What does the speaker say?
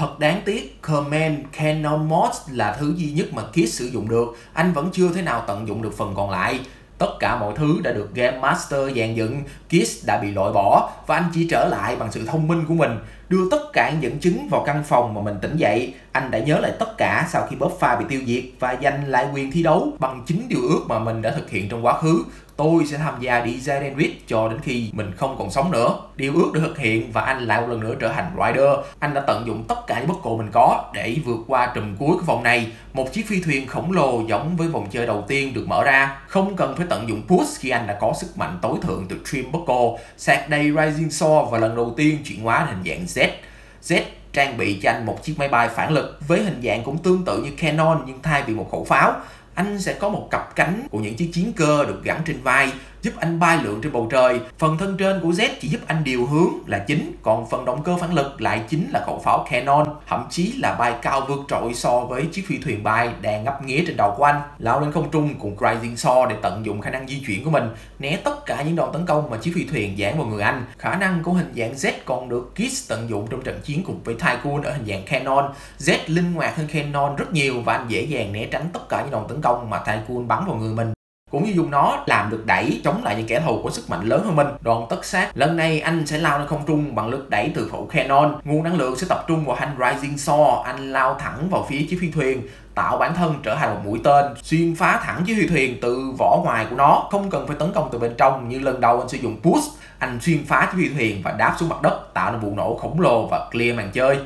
Thật đáng tiếc, Command Canon Mod là thứ duy nhất mà Kiss sử dụng được. Anh vẫn chưa thể nào tận dụng được phần còn lại. Tất cả mọi thứ đã được Game Master dàn dựng, Kiss đã bị loại bỏ và anh chỉ trở lại bằng sự thông minh của mình, đưa tất cả những dẫn chứng vào căn phòng mà mình tỉnh dậy. Anh đã nhớ lại tất cả sau khi Buffa bị tiêu diệt và giành lại quyền thi đấu bằng chính điều ước mà mình đã thực hiện trong quá khứ. Tôi sẽ tham gia đi Zaidenrit cho đến khi mình không còn sống nữa. Điều ước được thực hiện và anh lại một lần nữa trở thành Rider. Anh đã tận dụng tất cả những bất cổ mình có để vượt qua trùm cuối của vòng này. Một chiếc phi thuyền khổng lồ giống với vòng chơi đầu tiên được mở ra. Không cần phải tận dụng push khi anh đã có sức mạnh tối thượng từ Trim Buckle. Sạc đầy Rising Sword và lần đầu tiên chuyển hóa hình dạng Z. Z trang bị cho anh một chiếc máy bay phản lực với hình dạng cũng tương tự như Canon nhưng thay vì một khẩu pháo anh sẽ có một cặp cánh của những chiếc chiến cơ được gắn trên vai giúp anh bay lượn trên bầu trời. Phần thân trên của Z chỉ giúp anh điều hướng là chính, còn phần động cơ phản lực lại chính là khẩu pháo Canon, thậm chí là bay cao vượt trội so với chiếc phi thuyền bay đang ngấp nghía trên đầu của anh. Lao lên không trung cùng Rising Saw để tận dụng khả năng di chuyển của mình, né tất cả những đòn tấn công mà chiếc phi thuyền giáng vào người anh. Khả năng của hình dạng Z còn được Kiss tận dụng trong trận chiến cùng với Tycoon ở hình dạng Canon. Z linh hoạt hơn Canon rất nhiều và anh dễ dàng né tránh tất cả những đòn tấn công mà Tycoon bắn vào người mình. Cũng như dùng nó làm được đẩy chống lại những kẻ thù có sức mạnh lớn hơn mình. Đòn tất sát, lần này anh sẽ lao lên không trung bằng lực đẩy từ khẩu Canon nguồn năng lượng sẽ tập trung vào hành Rising Saw. Anh lao thẳng vào phía chiếc phi thuyền, tạo bản thân trở thành một mũi tên, xuyên phá thẳng chiếc phi thuyền từ vỏ ngoài của nó. Không cần phải tấn công từ bên trong như lần đầu anh sử dụng push anh xuyên phá chiếc phi thuyền và đáp xuống mặt đất, tạo nên vụ nổ khổng lồ và clear màn chơi.